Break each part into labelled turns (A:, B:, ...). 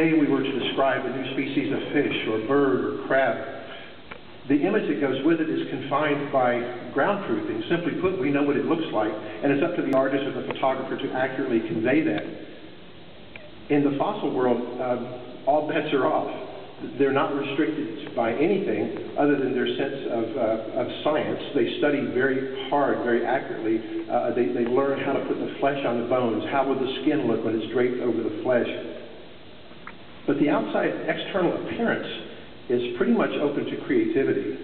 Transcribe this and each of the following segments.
A: Say we were to describe a new species of fish or bird or crab, the image that goes with it is confined by ground truthing. Simply put, we know what it looks like, and it's up to the artist or the photographer to accurately convey that. In the fossil world, uh, all bets are off. They're not restricted by anything other than their sense of, uh, of science. They study very hard, very accurately. Uh, they, they learn how to put the flesh on the bones. How will the skin look when it's draped over the flesh? But the outside external appearance is pretty much open to creativity.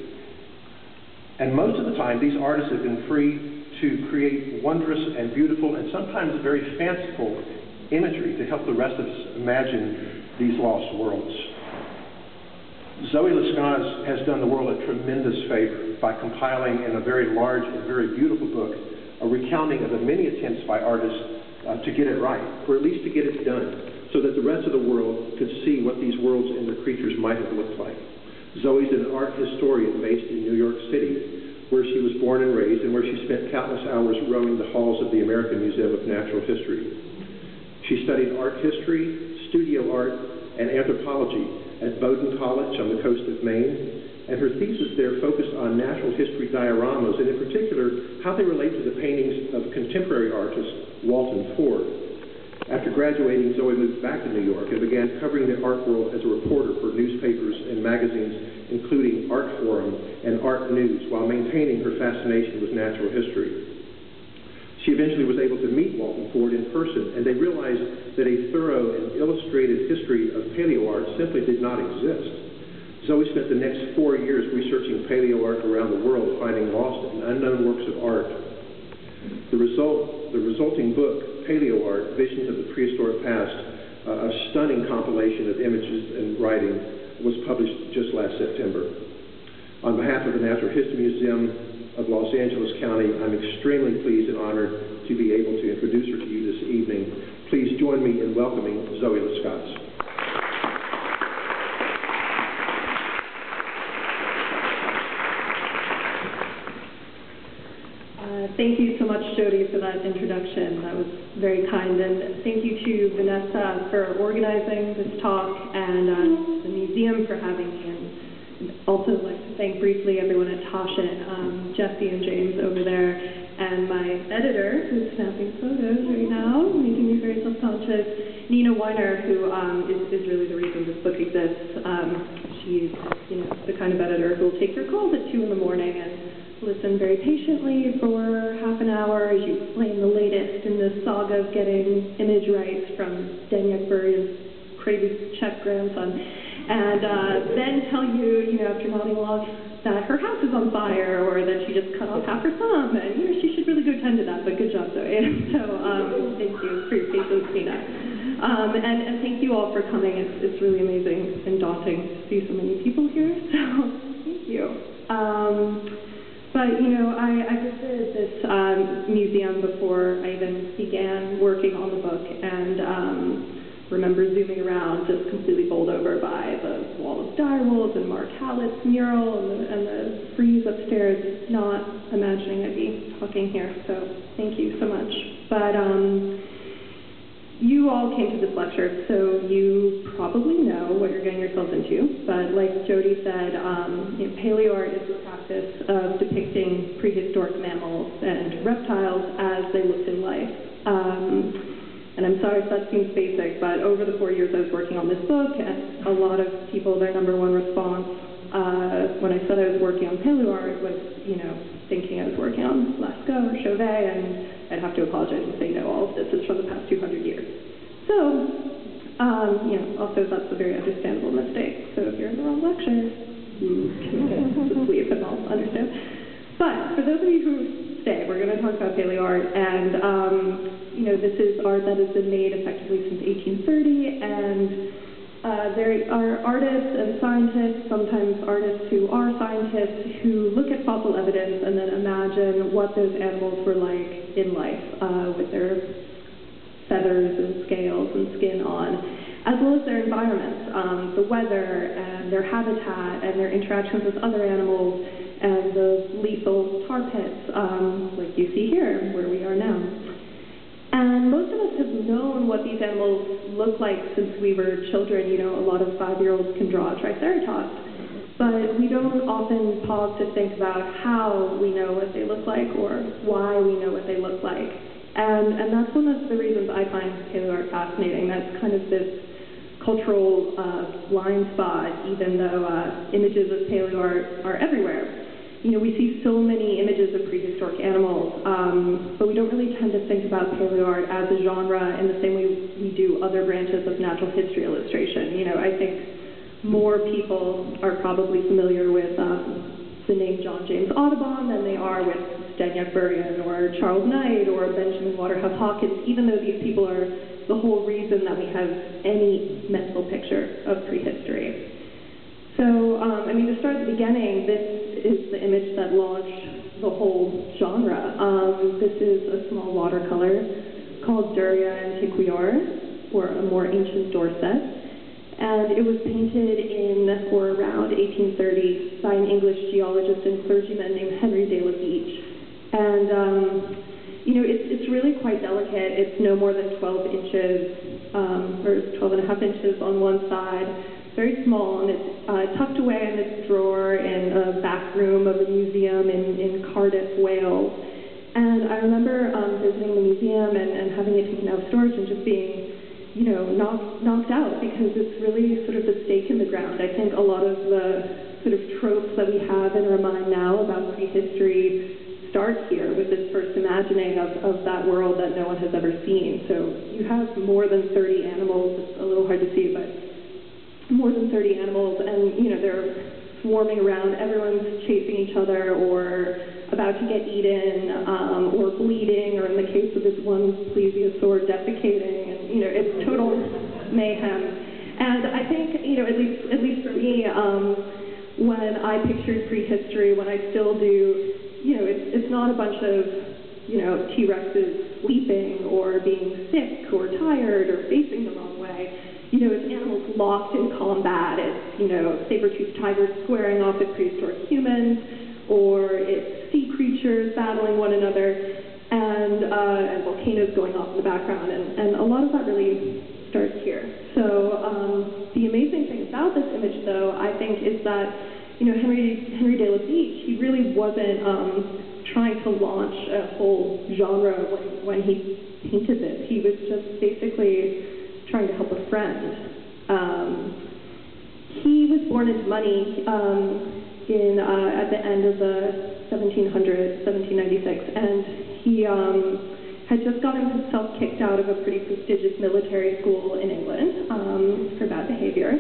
A: And most of the time, these artists have been free to create wondrous and beautiful and sometimes very fanciful imagery to help the rest of us imagine these lost worlds. Zoe Lescaze has done the world a tremendous favor by compiling in a very large and very beautiful book a recounting of the many attempts by artists uh, to get it right, or at least to get it done, so that the rest of the world could see what these worlds and their creatures might have looked like. Zoe's an art historian based in New York City, where she was born and raised, and where she spent countless hours roaming the halls of the American Museum of Natural History. She studied art history, studio art, and anthropology at Bowdoin College on the coast of Maine, and her thesis there focused on natural history dioramas, and in particular, how they relate to the paintings of contemporary artist Walton Ford. After graduating, Zoe moved back to New York and began covering the art world as a reporter for newspapers and magazines, including Artforum and Art News, while maintaining her fascination with natural history. She eventually was able to meet Walton Ford in person, and they realized that a thorough and illustrated history of paleo art simply did not exist. Zoe spent the next four years researching paleo art around the world, finding lost and unknown works of art. The, result, the resulting book, Paleo Art, Visions of the Prehistoric Past, uh, a stunning compilation of images and writing, was published just last September. On behalf of the Natural History Museum, of Los Angeles County. I'm extremely pleased and honored to be able to introduce her to you this evening. Please join me in welcoming Zoe Lescaze.
B: Uh, thank you so much, Jody, for that introduction. That was very kind. And thank you to Vanessa for organizing this talk and uh, the museum for having me. And also like to thank briefly everyone at Taschen, um, Jesse and James over there, and my editor, who's snapping photos right now, making me very self-conscious, Nina Weiner, who um, is, is really the reason this book exists. Um, she's, you know, the kind of editor who will take your calls at 2 in the morning and listen very patiently for half an hour as you explain the latest in the saga of getting image rights from Dan Eckberg, crazy Czech grandson and uh, then tell you, you know, after nodding along, that her house is on fire or that she just cut off half her thumb, and you know she should really go tend to that. But good job, Zoe. so um, thank you for your patience, Nina. Um, and, and thank you all for coming. It's, it's really amazing and daunting to see so many people here. So thank you. Um, but you know, I, I visited this um, museum before I even began working on the book, and um, remember zooming around, just completely bowled over by the wall of direwolves and Mark Hallett's mural and the, and the frieze upstairs, not imagining I'd be talking here. So thank you so much. But um, you all came to this lecture, so you probably know what you're getting yourselves into. But like Jody said, um, you know, paleo art is the practice of depicting prehistoric mammals and reptiles as they looked in life. Um, and I'm sorry if that seems basic, but over the four years I was working on this book, and a lot of people, their number one response uh, when I said I was working on paleo art was, you know, thinking I was working on Lascaux or Chauvet, and I'd have to apologize and say no, all of this is from the past 200 years. So, um, you know, also that's a very understandable mistake. So if you're in the wrong lecture, you can leave and I'll understand. But for those of you who stay. We're going to talk about paleo art, and um, you know this is art that has been made effectively since 1830, and uh, there are artists and scientists, sometimes artists who are scientists, who look at fossil evidence and then imagine what those animals were like in life uh, with their feathers and scales and skin on, as well as their environments, um, the weather and their habitat and their interactions with other animals and those lethal tar pits, um, like you see here, where we are now. And most of us have known what these animals look like since we were children. You know, a lot of five-year-olds can draw a triceratops. But we don't often pause to think about how we know what they look like or why we know what they look like. And, and that's one of the reasons I find paleoart fascinating. That's kind of this cultural uh, blind spot, even though uh, images of paleo art are everywhere you know, we see so many images of prehistoric animals, um, but we don't really tend to think about paleo art as a genre in the same way we do other branches of natural history illustration. You know, I think more people are probably familiar with um, the name John James Audubon than they are with Zdeněk Burian or Charles Knight or Benjamin Waterhouse Hawkins, even though these people are the whole reason that we have any mental picture of prehistory. So, um, I mean, to start at the beginning, this is the image that launched the whole genre. Um, this is a small watercolor called Duria Antiquioris, or a more ancient Dorset. And it was painted in or around 1830 by an English geologist and clergyman named Henry de la Beche. And, um, you know, it's, it's really quite delicate. It's no more than 12 inches, um, or 12 and a half inches on one side very small, and it's uh, tucked away in this drawer in a back room of a museum in, in Cardiff, Wales. And I remember um, visiting the museum and, and having it taken out of storage and just being, you know, knocked, knocked out because it's really sort of the stake in the ground. I think a lot of the sort of tropes that we have in our mind now about prehistory start here with this first imagining of, of that world that no one has ever seen. So you have more than 30 animals. It's a little hard to see, but more than 30 animals, and you know they're swarming around. Everyone's chasing each other, or about to get eaten, um, or bleeding, or in the case of this one plesiosaur, defecating, and you know it's total mayhem. And I think you know at least at least for me, um, when I pictured prehistory, when I still do, you know it's it's not a bunch of you know T-Rexes sleeping or being sick or tired or facing the wrong way you know, it's animals locked in combat. It's, you know, saber-toothed tigers squaring off with prehistoric humans, or it's sea creatures battling one another, and, uh, and volcanoes going off in the background. And, and a lot of that really starts here. So um, the amazing thing about this image, though, I think, is that, you know, Henry, Henry de la he really wasn't um, trying to launch a whole genre when, when he painted this. He was just basically trying to help a friend. Um, he was born into money um, in uh, at the end of the 1700s, 1796, and he um, had just gotten himself kicked out of a pretty prestigious military school in England um, for bad behavior.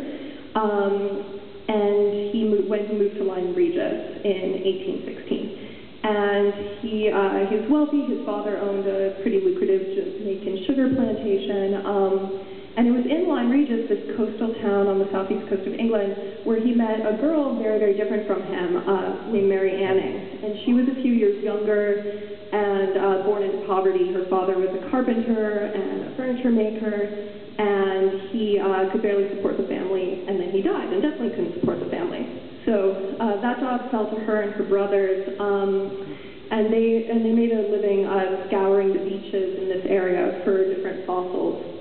B: Um, and he moved, when he moved to Lyme Regis in 1816 and he uh, he was wealthy. His father owned a pretty lucrative Jamaican sugar plantation, um, and it was in Lyme Regis, this coastal town on the southeast coast of England, where he met a girl very, very different from him, uh, named Mary Anning. And she was a few years younger and uh, born into poverty. Her father was a carpenter and a furniture maker, and he uh, could barely support the family, and then he died, and definitely couldn't support the family. So uh, that job fell to her and her brothers. Um, and they and they made a living uh, scouring the beaches in this area for different fossils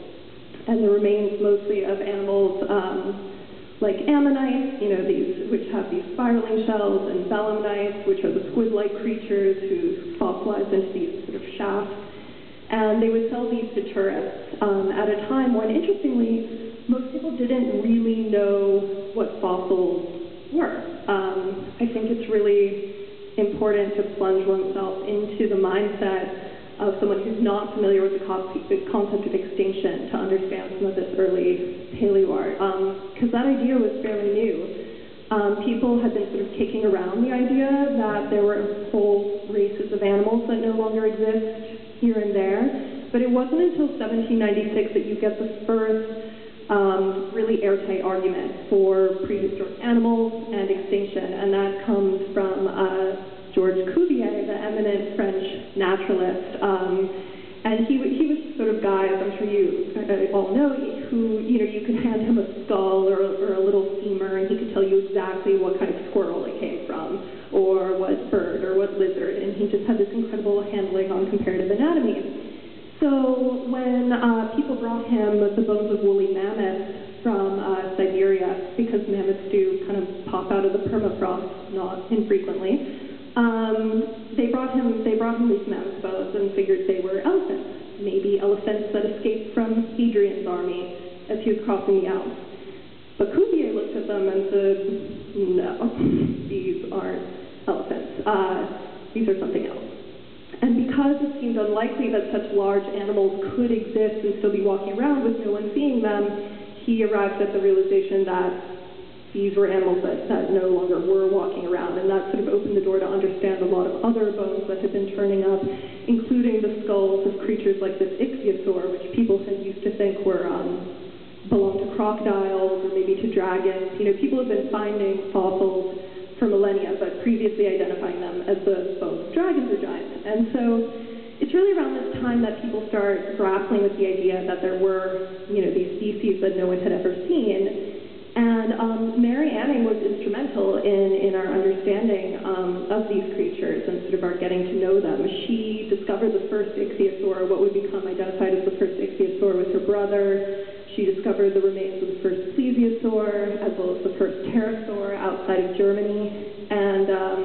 B: and the remains mostly of animals um, like ammonites, you know, these which have these spiraling shells, and belemnites, which are the squid-like creatures who fossilize into these sort of shafts. And they would sell these to tourists um, at a time when, interestingly, most people didn't really know what fossils were. Um, I think it's really important to plunge oneself into the mindset of someone who's not familiar with the concept of extinction to understand some of this early paleoart, because um, that idea was fairly new. Um, people had been sort of kicking around the idea that there were whole races of animals that no longer exist here and there, but it wasn't until 1796 that you get the first um, really airtight argument for prehistoric animals and extinction, and that comes from uh, George Cuvier, the eminent French naturalist. Um, and he, he was the sort of guy, as I'm sure you uh, all know, who, you know, you could hand him a skull or, or a little femur and he could tell you exactly what kind of squirrel it came from, or what bird, or what lizard, and he just had this incredible handling on comparative anatomy. So when uh, people brought him the bones of woolly mammoths from uh, Siberia, because mammoths do kind of pop out of the permafrost not infrequently, um, they brought him they brought him these mammoth bones and figured they were elephants, maybe elephants that escaped from Hadrian's army as he was crossing the Alps. But Cuvier looked at them and said, no, these aren't elephants. Uh, these are something else. And because it seemed unlikely that such large animals could exist and still be walking around with no one seeing them, he arrived at the realization that these were animals that, that no longer were walking around, and that sort of opened the door to understand a lot of other bones that had been turning up, including the skulls of creatures like this ichthyosaur, which people had used to think were um, belonged to crocodiles or maybe to dragons. You know, people have been finding fossils for millennia, but previously identifying them as the bones of dragons or giants. And so it's really around this time that people start grappling with the idea that there were, you know, these species that no one had ever seen. And um, Mary Anning was instrumental in, in our understanding um, of these creatures and sort of our getting to know them. She discovered the first ichthyosaur, what would become identified as the first ichthyosaur with her brother. She discovered the remains of the first plesiosaur, as well as the first pterosaur outside of Germany. And um,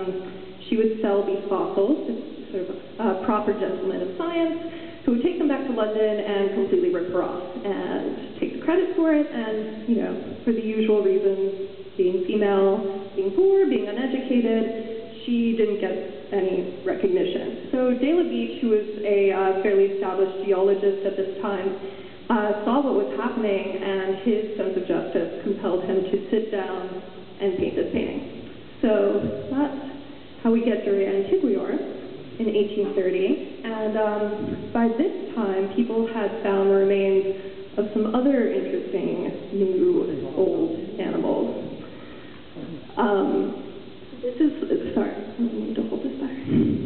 B: she would sell these fossils sort of a proper gentleman of science who would take them back to London and completely rip her off and take the credit for it. And, you know, for the usual reasons, being female, being poor, being uneducated, she didn't get any recognition. So De La Beche, who was a uh, fairly established geologist at this time, uh, saw what was happening, and his sense of justice compelled him to sit down and paint this painting. So that's how we get Duria Antiquior in 1830. And um, by this time, people had found remains of some other interesting new old animals. Um, this is sorry, I need to hold this back.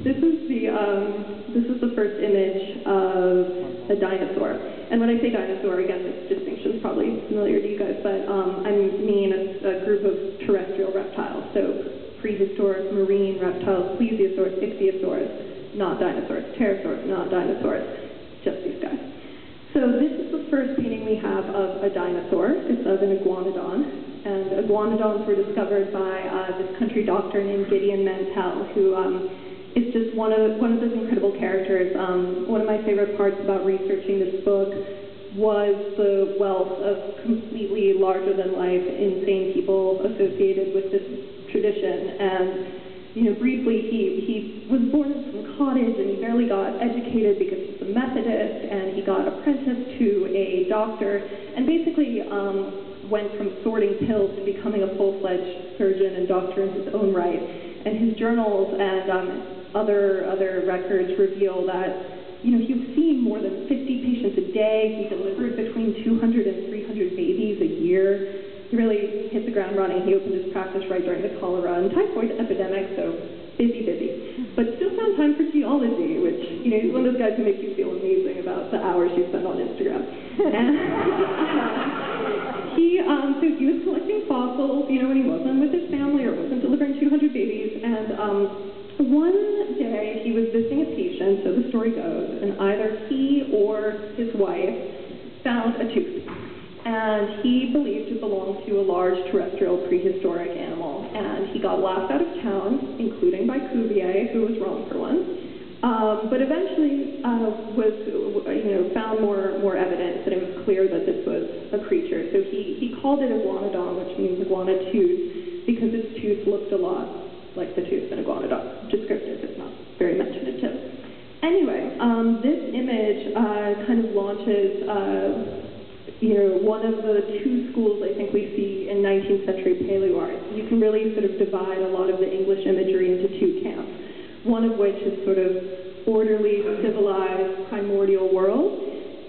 B: This is the um, this is the first image of a dinosaur. And when I say dinosaur, again, this distinction is probably familiar to you guys, but um, I mean a, a group of terrestrial reptiles. So prehistoric marine reptiles, plesiosaurs, ichthyosaurs, not dinosaurs, pterosaurs, not dinosaurs, just these guys. So this is the first painting we have of a dinosaur. It's of an iguanodon. And iguanodons were discovered by uh, this country doctor named Gideon Mantell, who um, is just one of one of those incredible characters. Um, one of my favorite parts about researching this book was the wealth of completely larger than life, insane people associated with this tradition. And you know, briefly, he he was born in some cottage and he barely got educated because he's a Methodist, and he got apprenticed to a doctor, and basically. Um, went from sorting pills to becoming a full-fledged surgeon and doctor in his own right. And his journals and um, other other records reveal that you know he was seeing more than 50 patients a day. He delivered between 200 and 300 babies a year. Really hit the ground running. He opened his practice right during the cholera and typhoid epidemic, so busy, busy. But still found time for geology, which you know he's one of those guys who makes you feel amazing about the hours you spend on Instagram. and, he um, so he was collecting fossils, you know, when he wasn't with his family or wasn't delivering 200 babies, and um, one day he was visiting a patient, so the story goes, and either he or his wife found a tooth. And he believed it belonged to a large terrestrial prehistoric animal. And he got laughed out of town, including by Cuvier, who was wrong for once. Um, but eventually uh, was, you know, found more, more evidence and it was clear that this was a creature. So he, he called it iguanodon, which means iguana tooth, because its tooth looked a lot like the tooth in iguanodon. Descriptive, it's not very imaginative. Anyway, um, this image uh, kind of launches, uh, you know, one of the two schools I think we see in 19th century paleo art. You can really sort of divide a lot of the English imagery into two camps. One of which is sort of orderly, civilized, primordial world,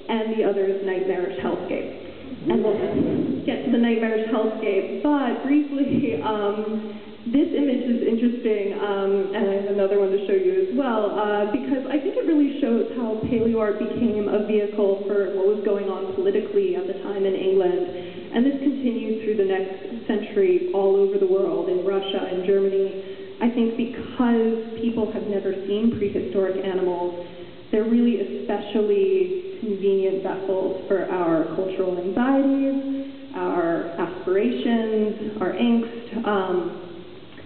B: and the other is nightmarish hellscape. And we'll get to the nightmarish hellscape, but briefly, um, this image is interesting, um, and I have another one to show you as well, uh, because I think it really shows how paleo art became a vehicle for what was going on politically at the time in England. And this continued through the next century all over the world, in Russia and Germany. I think because people have never seen prehistoric animals, they're really especially convenient vessels for our cultural anxieties, our aspirations, our angst, um,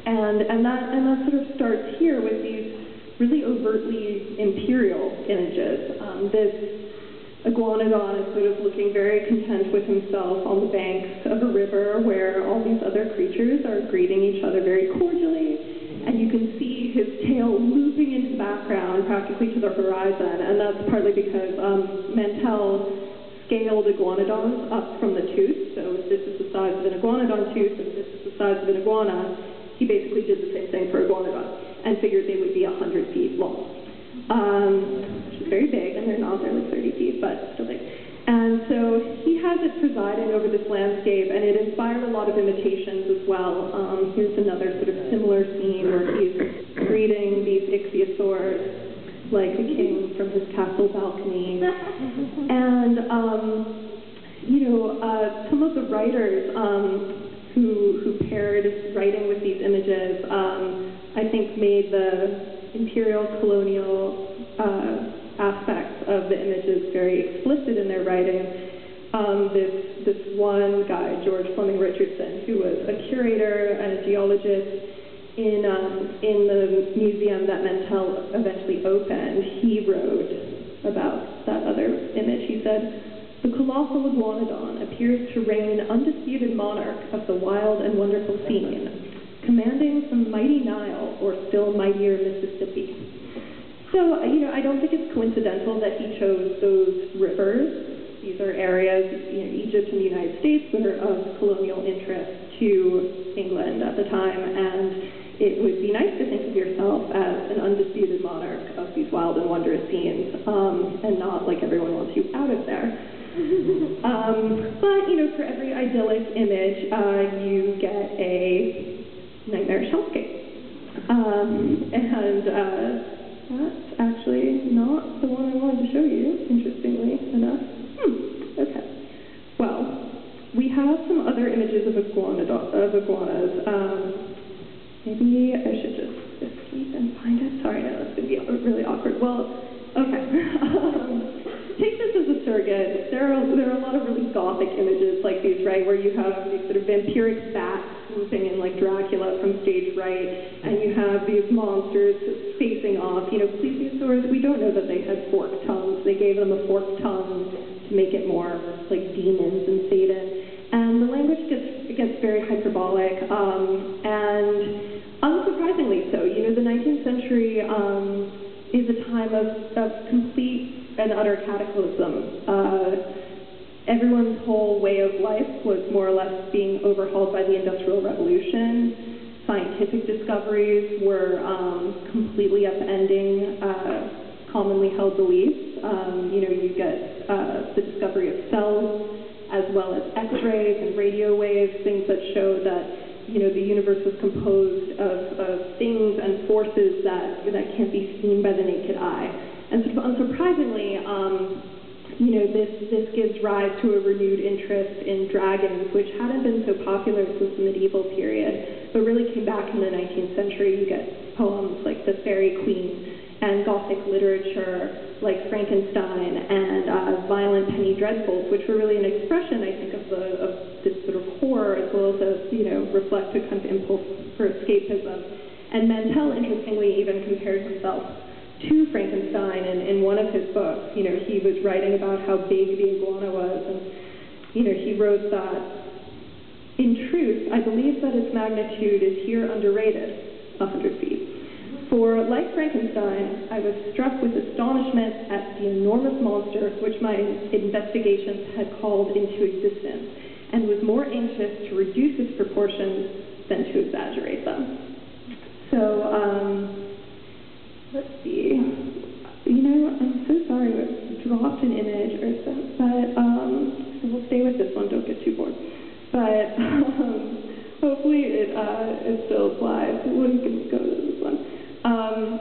B: and, and, that, and that sort of starts here with these really overtly imperial images. Um, this iguanodon is sort of looking very content with himself on the banks of a river where all these other creatures are greeting each other very cordially, and you can see his tail looping into the background, practically to the horizon, and that's partly because um, Mantell scaled iguanodons up from the tooth, so if this is the size of an iguanodon tooth and this is the size of an iguana, he basically did the same thing for iguanodon and figured they would be 100 feet long. Um, very big, and they're not, they're like 30 feet, but still big. And so he has it presiding over this landscape, and it inspired a lot of imitations as well. Um, here's another sort of similar scene where he's greeting these ichthyosaurs like a king from his castle balcony. and, um, you know, uh, some of the writers um, who, who paired writing with these images, um, I think made the imperial colonial uh, aspects of the images very explicit in their writing. Um, this, this one guy, George Fleming Richardson, who was a curator and a geologist in, um, in the museum that Mantell eventually opened, he wrote about that other image. He said, the colossal iguanodon appears to reign undisputed monarch of the wild and wonderful scene, commanding the mighty Nile or still mightier Mississippi. So, you know, I don't think it's coincidental that he chose those rivers. These are areas, you know, Egypt and the United States that are of colonial interest to England at the time, and it would be nice to think of yourself as an undisputed monarch of these wild and wondrous scenes, um, and not like everyone wants you out of there. Um, but, you know, for every idyllic image, uh, you get a nightmarish hellscape. Um, and uh, that's actually not the one I wanted to show you, interestingly enough. Hmm, okay. Well, we have some other images of, of iguanas. Um, maybe I should just escape and find it. Sorry, no, that's going to be really awkward. Well, okay. um, take this as a surrogate. There are, there are a lot of really gothic images like these, right, where you have these sort of vampiric bats swooping in like Dracula from stage right, and you have these monsters facing off. You know, plesiosaurs, we don't know that they had forked tongues. They gave them a forked tongue to make it more like demons and Satan. And the language gets, gets very hyperbolic, um, and unsurprisingly so. You know, the 19th century um, is a time of, of complete an utter cataclysm. Uh, everyone's whole way of life was more or less being overhauled by the Industrial Revolution. Scientific discoveries were um, completely upending uh, commonly held beliefs. Um, you know, you get uh, the discovery of cells as well as X-rays and radio waves, things that show that you know, the universe was composed of, of things and forces that, that can't be seen by the naked eye. And sort of unsurprisingly, um, you know, this, this gives rise to a renewed interest in dragons, which hadn't been so popular since the medieval period, but really came back in the 19th century. You get poems like The Faerie Queene and Gothic literature like Frankenstein and uh, Violent Penny Dreadfuls, which were really an expression, I think, of, the, of this sort of horror as well as a, you know, reflective kind of impulse for escapism. And Mantell, interestingly, even compared himself to Frankenstein and in one of his books. You know, he was writing about how big the iguana was, and, you know, he wrote that, in truth, I believe that its magnitude is here underrated, 100 feet. For, like Frankenstein, I was struck with astonishment at the enormous monster which my investigations had called into existence, and was more anxious to reduce its proportions than to exaggerate them. So, um, let's see. You know, I'm so sorry, I dropped an image or so, but um, we'll stay with this one. Don't get too bored. But um, hopefully it uh, it still applies. We can go to this one. Um,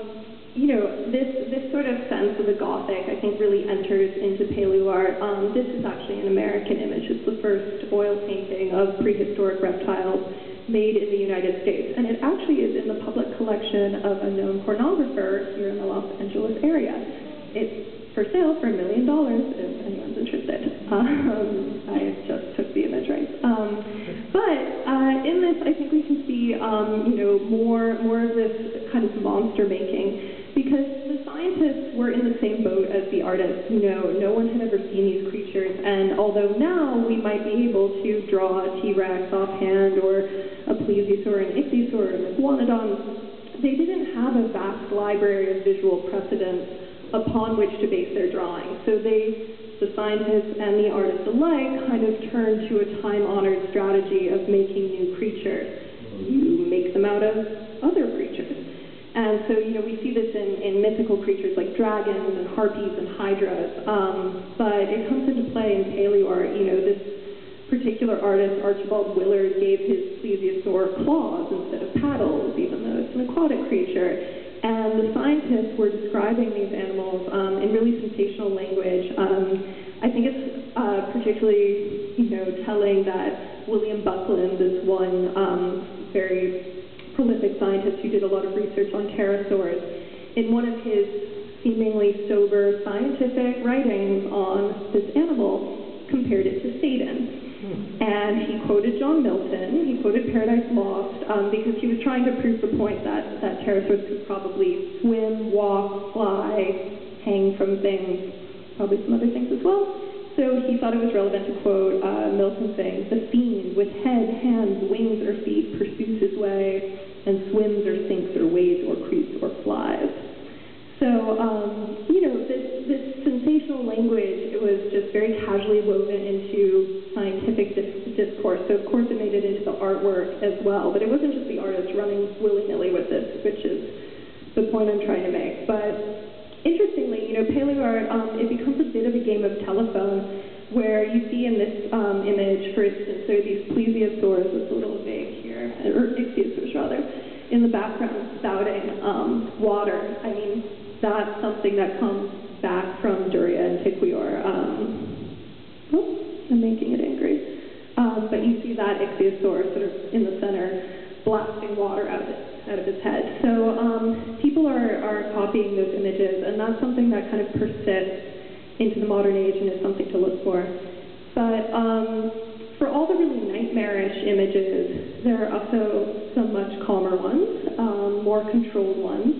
B: you know, this this sort of sense of the Gothic, I think, really enters into Paleo art. Um, this is actually an American image. It's the first oil painting of prehistoric reptiles made in the United States. And it actually is in the public collection of a known pornographer here in the Los Angeles area. it's for sale for a million dollars if anyone's interested. Um, I just took the image rights. Um, but uh, in this, I think we can see, um, you know, more more of this kind of monster making because scientists were in the same boat as the artists. You know, no one had ever seen these creatures, and although now we might be able to draw a T-Rex offhand or a plesiosaur, an ichthyosaur, an iguanodon, they didn't have a vast library of visual precedents upon which to base their drawing. So they, the scientists and the artists alike, kind of turned to a time-honored strategy of making new creatures. You make them out of other creatures. And so, you know, we see this in, in mythical creatures like dragons and harpies and hydras, um, but it comes into play in paleoart. You know, this particular artist, Archibald Willard, gave his plesiosaur claws instead of paddles, even though it's an aquatic creature. And the scientists were describing these animals um, in really sensational language. Um, I think it's uh, particularly, you know, telling that William Buckland, this one um, very prolific scientist who did a lot of research on pterosaurs, in one of his seemingly sober scientific writings on this animal, compared it to Satan. And he quoted John Milton, he quoted Paradise Lost, um, because he was trying to prove the point that, that pterosaurs could probably swim, walk, fly, hang from things, probably some other things as well. So he thought it was relevant to quote uh, Milton saying, The fiend with head, hands, wings, or feet pursues his way and swims or sinks or wades or creeps or flies. So, um, you know, this, this sensational language, it was just very casually woven into scientific dis- discourse. So, of course, it made it into the artwork as well. But it wasn't just the artist running willy-nilly with this, which is the point I'm trying to make. But interestingly, you know, paleo art, um, it becomes a bit of a game of telephone where you see in this um, image, for instance, there are these plesiosaurs, a little or ichthyosaurs rather, in the background spouting um, water. I mean, that's something that comes back from Duria antiquior. Um, oh, I'm making it angry. Um, but you see that ichthyosaur sort of in the center blasting water out of, out of his head. So um, people are, are copying those images, and that's something that kind of persists into the modern age and is something to look for. But um, for all the really nightmarish images, there are also some much calmer ones, um, more controlled ones,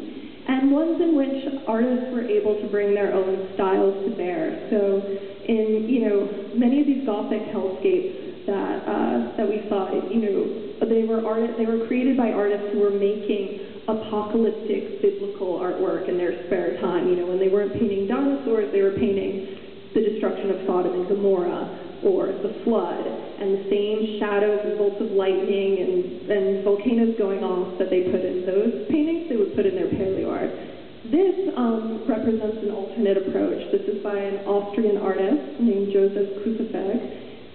B: and ones in which artists were able to bring their own styles to bear. So in, you know, many of these Gothic hellscapes that, uh, that we saw, you know, they were, art they were created by artists who were making apocalyptic biblical artwork in their spare time. You know, when they weren't painting dinosaurs, they were painting the destruction of Sodom and Gomorrah or the flood and the same shadows and bolts of lightning and, and volcanoes going off that they put in those paintings, they would put in their paleo art. This um, represents an alternate approach. This is by an Austrian artist named Joseph Kuwasseg,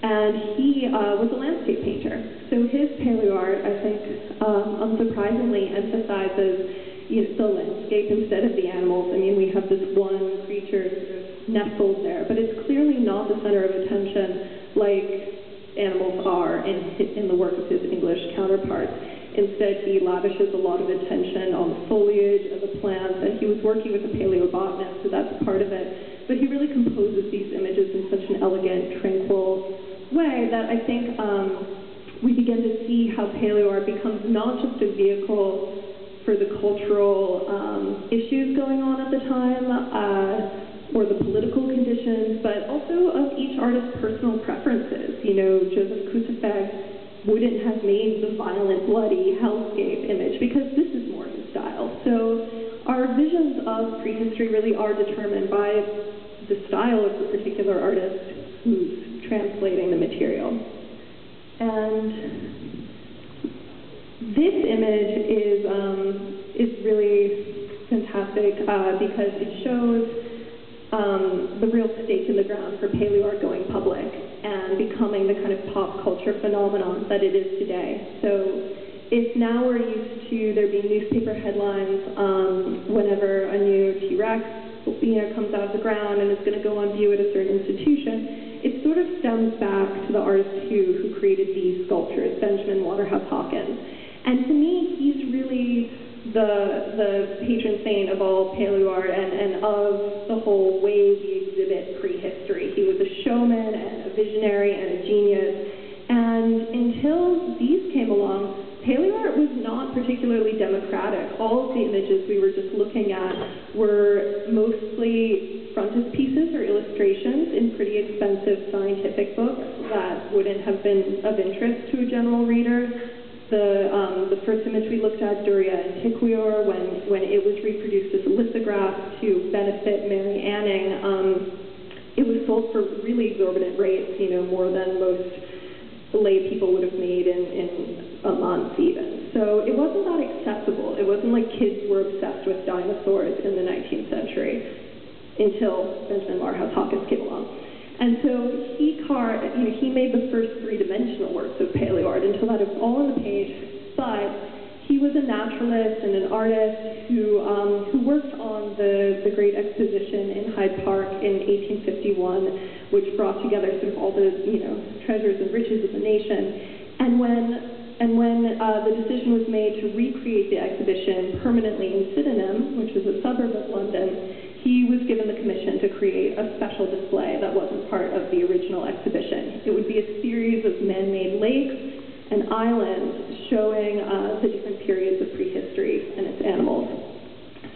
B: and he uh, was a landscape painter. So his paleo art, I think, um, unsurprisingly emphasizes you know, the landscape instead of the animals. I mean, we have this one creature nestled there, but it's not the center of attention like animals are in, in the work of his English counterparts. Instead, he lavishes a lot of attention on the foliage of the plants, and he was working with a paleobotanist, so that's part of it. But he really composes these images in such an elegant, tranquil, way that I think um, we begin to see how paleo art becomes not just a vehicle for the cultural um, issues going on at the time uh, or the political conditions, but also of each artist's personal preferences. You know, Joseph Kuwasseg wouldn't have made the violent, bloody hellscape image because this is more his style. So our visions of prehistory really are determined by the style of the particular artist who's translating the material. And this image is, um, is really fantastic uh, because it shows um, the real stake in the ground for paleo art going public and becoming the kind of pop culture phenomenon that it is today. So if now we're used to there being newspaper headlines um, whenever a new T-Rex you know, comes out of the ground and is going to go on view at a certain institution, it sort of stems back to the artist who, who created these sculptures, Benjamin Waterhouse Hawkins. And to me, he's really the, the patron saint of all paleoart and, and of the whole way we exhibit prehistory. He was a showman and a visionary and a genius. And until these came along, paleoart was not particularly democratic. All of the images we were just looking at were mostly frontispieces or illustrations in pretty expensive scientific books that wouldn't have been of interest to a general reader. The, um, the first image we looked at, Duria Antiquior, when, when it was reproduced as a lithograph to benefit Mary Anning, um, it was sold for really exorbitant rates, you know, more than most lay people would have made in, in a month even. So it wasn't that accessible. It wasn't like kids were obsessed with dinosaurs in the 19th century until Benjamin Waterhouse Hawkins came along. And so he carved, you know, he made the first three-dimensional works of paleo art. until that was all on the page, but he was a naturalist and an artist who, um, who worked on the, the Great Exposition in Hyde Park in 1851, which brought together sort of all the, you know, treasures and riches of the nation. And when, and when uh, the decision was made to recreate the exhibition permanently in Sydenham, which is a suburb of London, he was given the commission to create a special display that wasn't part of the original exhibition. It would be a series of man-made lakes and islands showing uh, the different periods of prehistory and its animals.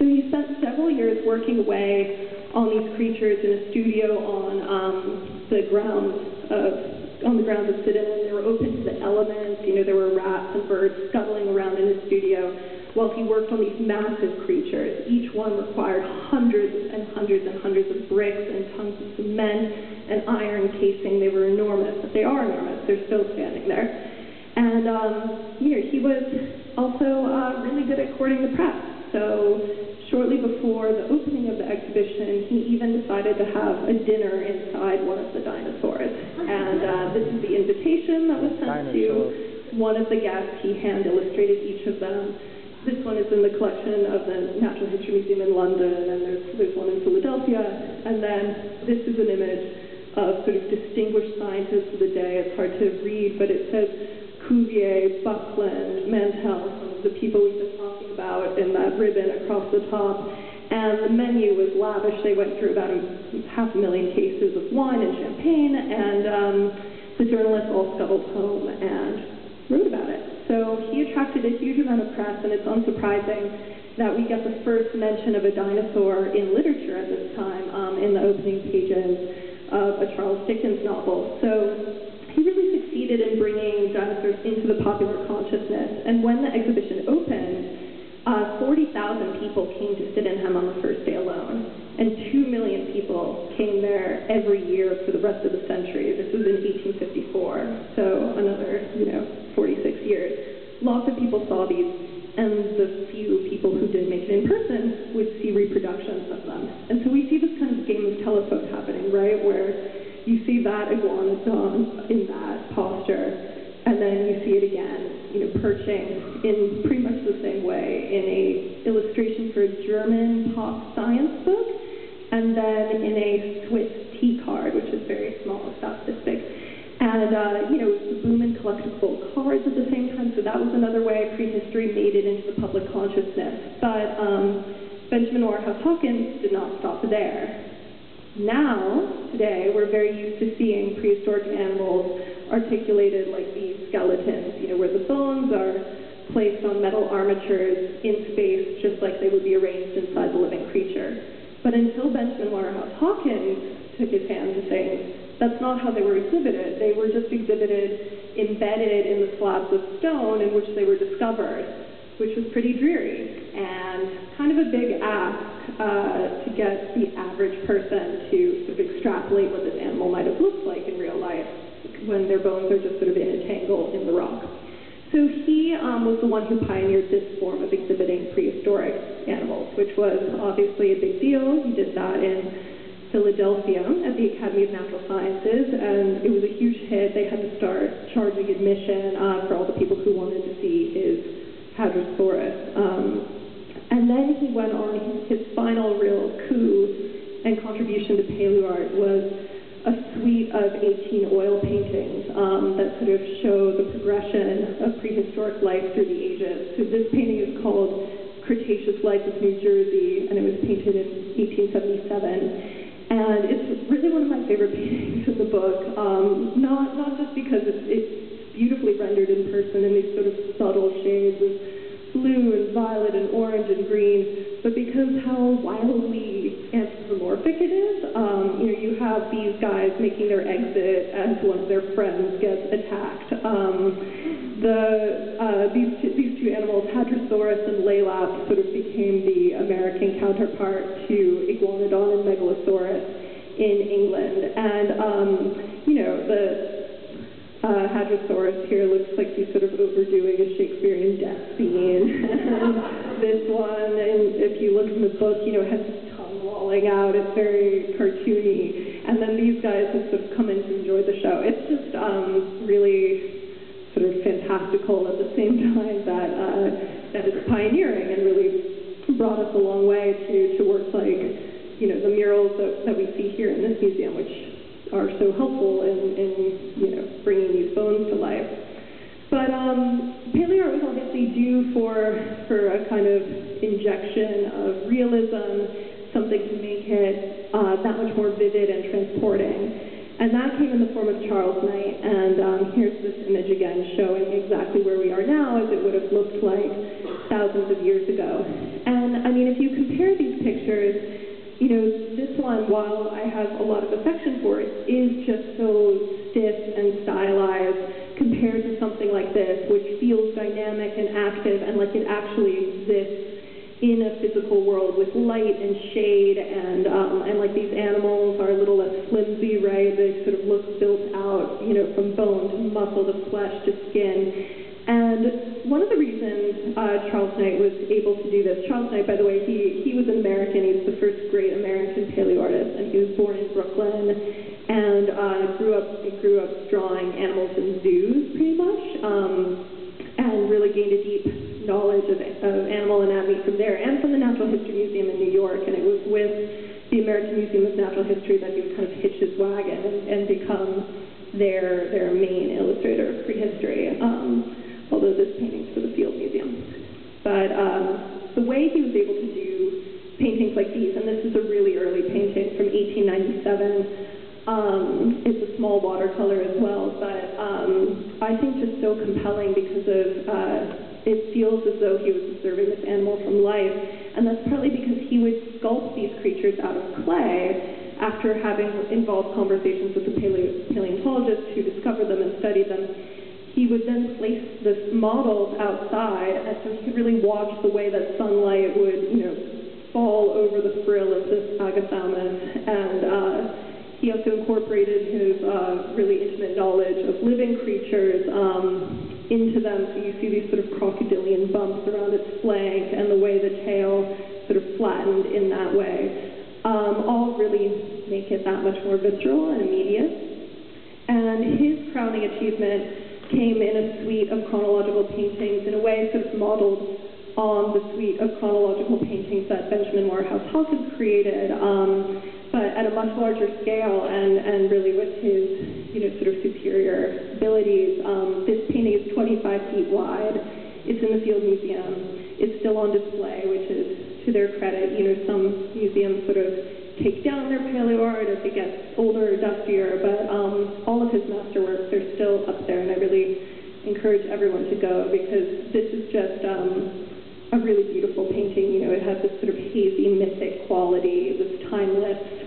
B: So he spent several years working away on these creatures in a studio on um, the grounds of on the grounds of Sydenham. They were open to the elements. You know, there were rats and birds scuttling around in his studio while he worked on these massive creatures. Each one required hundreds and hundreds and hundreds of bricks and tons of cement and iron casing. They were enormous, but they are enormous. They're still standing there. And, um, you know, he was also uh, really good at courting the press. So shortly before the opening of the exhibition, he even decided to have a dinner inside one of the dinosaurs. And uh, this is the invitation that was sent to one of the guests. He hand illustrated each of them. This one is in the collection of the Natural History Museum in London, and there's, there's one in Philadelphia. And then this is an image of sort of distinguished scientists of the day. It's hard to read, but it says Cuvier, Buckland, Mantell, the people we've been talking about in that ribbon across the top. And the menu was lavish. They went through about a, half a million cases of wine and champagne, and um, the journalists all scuttled home and wrote about it. So he attracted a huge amount of press, and it's unsurprising that we get the first mention of a dinosaur in literature at this time um, in the opening pages of a Charles Dickens novel. So he really succeeded in bringing dinosaurs into the popular consciousness. And when the exhibition opened, uh, 40,000 people came to Sydenham on the first day alone, and 2 million people came there every year for the rest of the century. This was in 1854, so another, you know, 46 years. Lots of people saw these, and the few people who did make it in person would see reproductions of them. And so we see this kind of game of telephone happening, right, where you see that iguanodon in that posture, and then you see it again, you know, perching in pretty much the same way in a illustration for a German pop science book, and then in a Swiss T card, which is very small, this big. And, uh, you know, the boom in collectible cards at the same time, so that was another way prehistory made it into the public consciousness. But um, Benjamin Waterhouse Hawkins did not stop there. Now, today, we're very used to seeing prehistoric animals articulated like these skeletons, you know, where the bones are placed on metal armatures in space just like they would be arranged inside the living creature. But until Benjamin Waterhouse Hawkins took his hand to things, that's not how they were exhibited. They were just exhibited embedded in the slabs of stone in which they were discovered, which was pretty dreary and kind of a big ask uh, to get the average person to sort of extrapolate what this animal might have looked like in real life when their bones are just sort of in a tangle in the rock. So he um, was the one who pioneered this form of exhibiting prehistoric animals, which was obviously a big deal. He did that in Philadelphia at the Academy of Natural Sciences, and it was a huge hit. They had to start charging admission uh, for all the people who wanted to see his Hadrosaurus. Um, and then he went on, his, final real coup and contribution to paleoart was a suite of 18 oil paintings um, that sort of show the progression of prehistoric life through the ages. So this painting is called Cretaceous Life of New Jersey, and it was painted in 1877. And it's really one of my favorite paintings in the book, um, not, not just because it's, it's beautifully rendered in person in these sort of subtle shades of blue and violet and orange and green, but because how wildly anthropomorphic it is. Um, you know, you have these guys making their exit as one of their friends gets attacked. Um, the, uh, these, two, these two animals, Hadrosaurus and Laelaps, sort of became the American counterpart to Iguanodon and Megalosaurus in England. And, um, you know, the uh, Hadrosaurus here looks like he's sort of overdoing a Shakespearean death scene. this one, and if you look in the book, you know, has his tongue lolling out. It's very cartoony. And then these guys have sort of come in to enjoy the show. It's just um, really sort of fantastical at the same time that uh, that it's pioneering and really brought us a long way to, to works like, you know, the murals that, that we see here in this museum, which are so helpful in, in you know, bringing these bones to life. But um, paleoart was obviously due for, for a kind of injection of realism, something to make it uh, that much more vivid and transporting. And that came in the form of Charles Knight, and um, here's this image again showing exactly where we are now as it would have looked like thousands of years ago. And I mean, if you compare these pictures, you know, this one, while I have a lot of affection for it, is just so stiff and stylized compared to something like this, which feels dynamic and active and like it actually exists in a physical world with light and shade and um, and like these animals are a little less flimsy, right? They sort of look built out, you know, from bone to muscle to flesh to skin. And one of the reasons uh, Charles Knight was able to do this, Charles Knight, by the way, he, he was an American. He was the first great American paleoartist, and he was born in Brooklyn and uh, grew up grew up drawing animals in zoos, pretty much, um, and really gained a deep knowledge of, of animal anatomy from there and from the Natural History Museum in New York. And it was with the American Museum of Natural History that he kind of hitch his wagon and, and become their their main illustrator of prehistory. Um, although this painting's for the Field Museum. But um, the way he was able to do paintings like these, and this is a really early painting from 1897. Um, it's a small watercolor as well, but um, I think just so compelling because of uh, it feels as though he was observing this animal from life. And that's partly because he would sculpt these creatures out of clay after having involved conversations with the paleo paleontologists who discovered them and studied them. He would then place the models outside, and so he could really watch the way that sunlight would, you know, fall over the frill of this agathaumas. And uh, he also incorporated his uh, really intimate knowledge of living creatures um, into them. So you see these sort of crocodilian bumps around its flank and the way the tail sort of flattened in that way. Um, all really make it that much more visceral and immediate. And his crowning achievement came in a suite of chronological paintings in a way sort of modeled on the suite of chronological paintings that Benjamin Waterhouse Hawkins created, um, but at a much larger scale and, and really with his you know, sort of superior abilities. Um, this painting is 25 feet wide. It's in the Field Museum. It's still on display, which is to their credit. You know, some museums sort of take down their paleo art as it gets older or dustier, but um, all of his masterworks are still up there, and I really encourage everyone to go because this is just um, a really beautiful painting. You know, it has this sort of hazy, mythic quality. It was timeless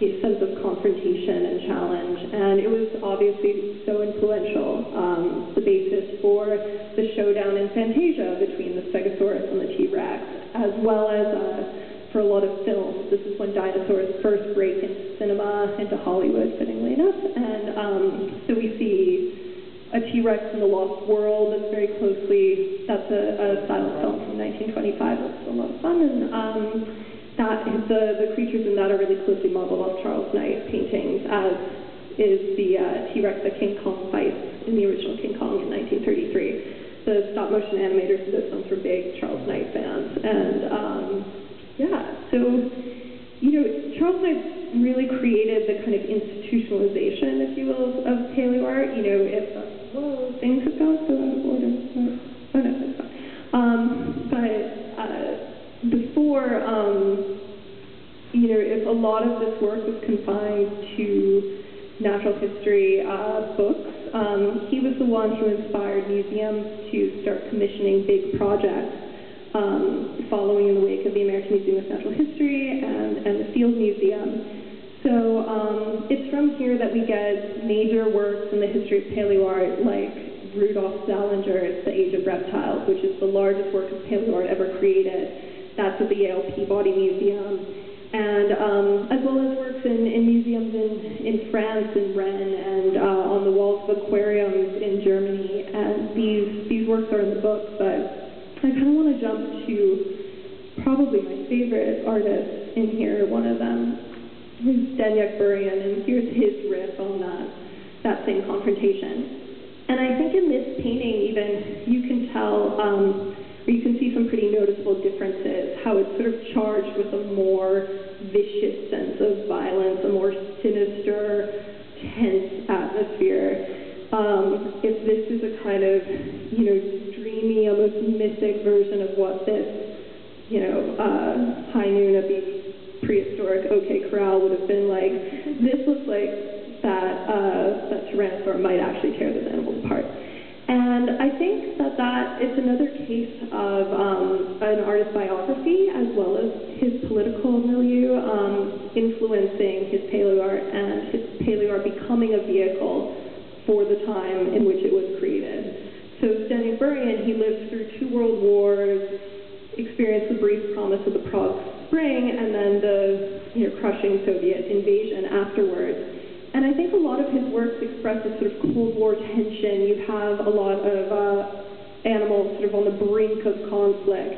B: sense of confrontation and challenge. And it was obviously so influential, um, the basis for the showdown in Fantasia between the Stegosaurus and the T-Rex, as well as uh, for a lot of films. This is when dinosaurs first break into cinema, into Hollywood, fittingly enough. And um, so we see a T-Rex in the Lost World that's very closely, that's a, a silent film from 1925. It's a lot of fun. And um, that the, the creatures in that are really closely modeled off Charles Knight paintings, as is the uh, T-Rex that King Kong fights in the original King Kong in 1933. The stop motion animators in this ones were big Charles Knight fans, and um, yeah, so, you know, Charles Knight really created the kind of institutionalization, if you will, of, paleo art. You know, if, uh, whoa, things have gone so out of order. Uh, oh, no, that's fine. Um, but uh, before, um, you know, if a lot of this work was confined to natural history uh, books, um, he was the one who inspired museums to start commissioning big projects um, following in the wake of the American Museum of Natural History and, and the Field Museum. So um, it's from here that we get major works in the history of paleoart like Rudolf Zallinger's The Age of Reptiles, which is the largest work of paleoart ever created. That's at the Yale Peabody Museum. And um, as well as works in, in museums in, in France and Rennes and uh, on the walls of aquariums in Germany. And these, these works are in the book, but I kind of want to jump to probably my favorite artist in here, one of them, who's Zdeněk Burian, and here's his riff on that, that same confrontation. And I think in this painting even, you can tell, um, or you can see some pretty noticeable differences, how it's sort of charged with a more vicious sense of violence, a more sinister, tense atmosphere. Um, if this is a kind of, you know, dreamy, almost mythic version of what this, you know, uh, high noon of the prehistoric OK Corral would have been like. This looks like that uh, that Tyrannosaur might actually tear this animal apart. And I think that that is another case of um, an artist's biography as well as his political milieu um, influencing his paleo art and his paleo art becoming a vehicle for the time in which it was created. So Zdeněk Burian, he lived through two world wars, experienced the brief promise of the Prague Spring and then the you know, crushing Soviet invasion afterwards. And I think a lot of his works express this sort of Cold War tension. You have a lot of uh, animals sort of on the brink of conflict.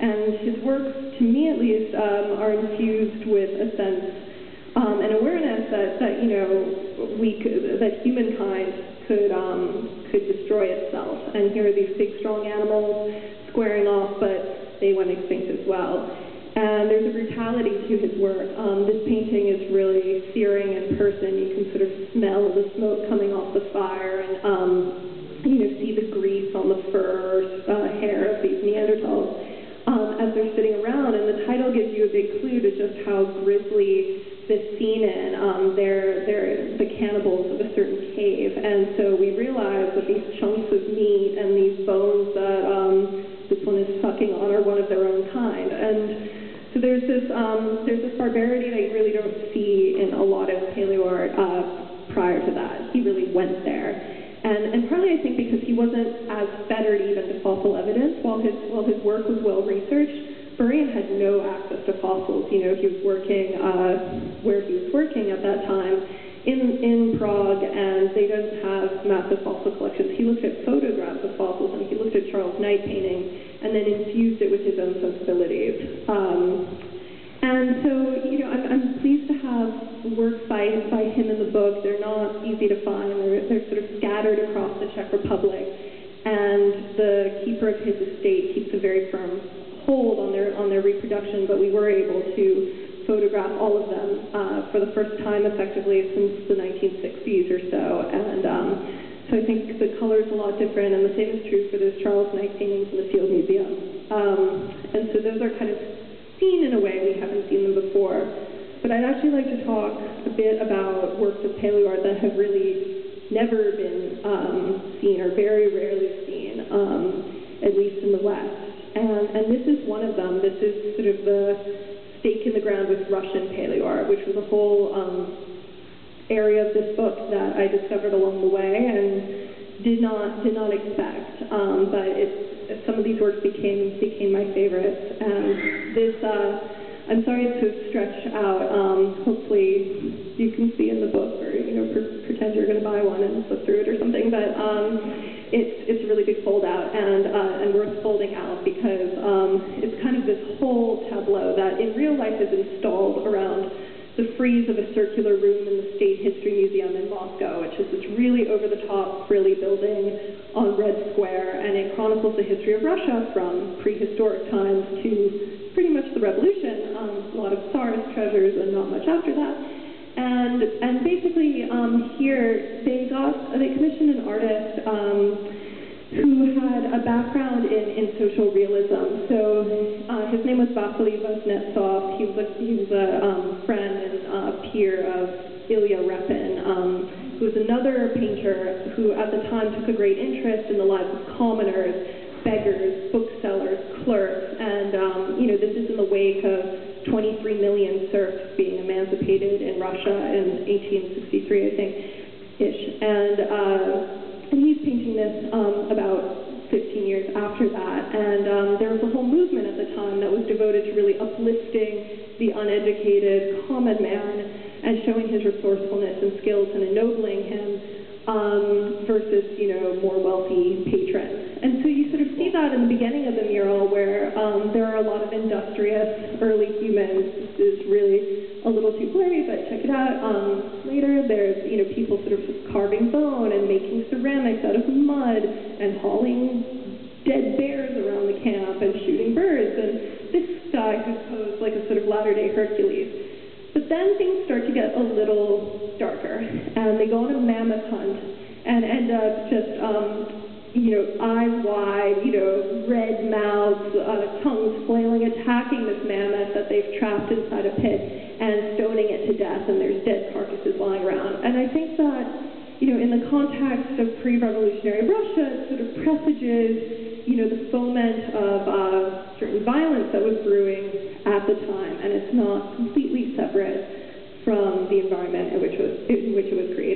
B: And his works, to me at least, um, are infused with a sense, um, an awareness that, that you know, we could, that humankind could, um, could destroy itself. And here are these big, strong animals squaring off, but they went extinct as well. And there's a brutality to his work. Um, this painting is really searing in person. You can sort of smell the smoke coming off the fire and, um, you know, see the grease on the fur, uh, hair of these Neanderthals um, as they're sitting around. And the title gives you a big clue to just how grisly this scene is. Um, they're, they're the cannibals of a certain cave. And so we realize that these chunks of meat and these bones that um, this one is sucking on are one of their own kind. And so there's this um, there's this barbarity that you really don't see in a lot of paleo art uh, prior to that. He really went there, and and partly I think because he wasn't as fettered even to fossil evidence. While his while his work was well researched, Burian had no access to fossils. You know, he was working uh, where he was working at that time in in Prague, and they don't have massive fossil collections. He looked at photographs of fossils, and he looked at Charles Knight paintings and then infused it with his own sensibilities. Um, and so, you know, I'm, I'm pleased to have works by, by him in the book. They're not easy to find. They're, they're sort of scattered across the Czech Republic. And the keeper of his estate keeps a very firm hold on their, on their reproduction, but we were able to photograph all of them uh, for the first time effectively since the 1960s or so. And um, so I think the color is a lot different, and the same is true for those Charles Knight paintings in the Field Museum. Um, and so those are kind of seen in a way we haven't seen them before. But I'd actually like to talk a bit about works of paleo art that have really never been um, seen or very rarely seen, um, at least in the West. And, and this is one of them. This is sort of the stake in the ground with Russian paleo art, which was a whole um, area of this book that I discovered along the way and did not did not expect. Um, but some of these works became became my favorites. And this, uh, I'm sorry to stretch out. Um, hopefully, you can see in the book, or you know, pretend you're going to buy one and flip through it or something. But um, it's it's a really big fold out and uh, and worth folding out because um, it's kind of this whole tableau that in real life is installed around the frieze of a circular room in the State History Museum in Moscow, which is this really over-the-top, frilly building on Red Square, and it chronicles the history of Russia from prehistoric times to pretty much the revolution, um, a lot of Tsarist treasures and not much after that. And, and basically um, here, they got, they commissioned an artist um, who had a background in, in social realism. So uh, his name was Vasily Vasnetsov. He was a, he was a um, friend and uh, peer of Ilya Repin, um, who was another painter who at the time took a great interest in the lives of commoners, beggars, booksellers, clerks, and um, you know this is in the wake of 23 million serfs being emancipated in Russia in 1863, I think, ish. And uh, and he's painting this um, about 15 years after that. And um, there was a whole movement at the time that was devoted to really uplifting the uneducated common man and showing his resourcefulness and skills and ennobling him um, versus, you know, more wealthy patrons. And so you sort of that in the beginning of the mural where um, there are a lot of industrious early humans. This is really a little too blurry, but check it out. Um, later, there's you know people sort of carving bone and making ceramics out of mud and hauling dead bears around the camp and shooting birds. And this guy who's posed like a sort of latter-day Hercules. But then things start to get a little darker, and they go on a mammoth hunt and end up just um, you know, eyes wide, you know, red mouths, uh, tongues flailing, attacking this mammoth that they've trapped inside a pit and stoning it to death, and there's dead carcasses lying around. And I think that, you know, in the context of pre-revolutionary Russia, it sort of presages, you know, the foment of uh, certain violence that was brewing at the time, and it's not completely separate from the environment in which, was, in which it was created.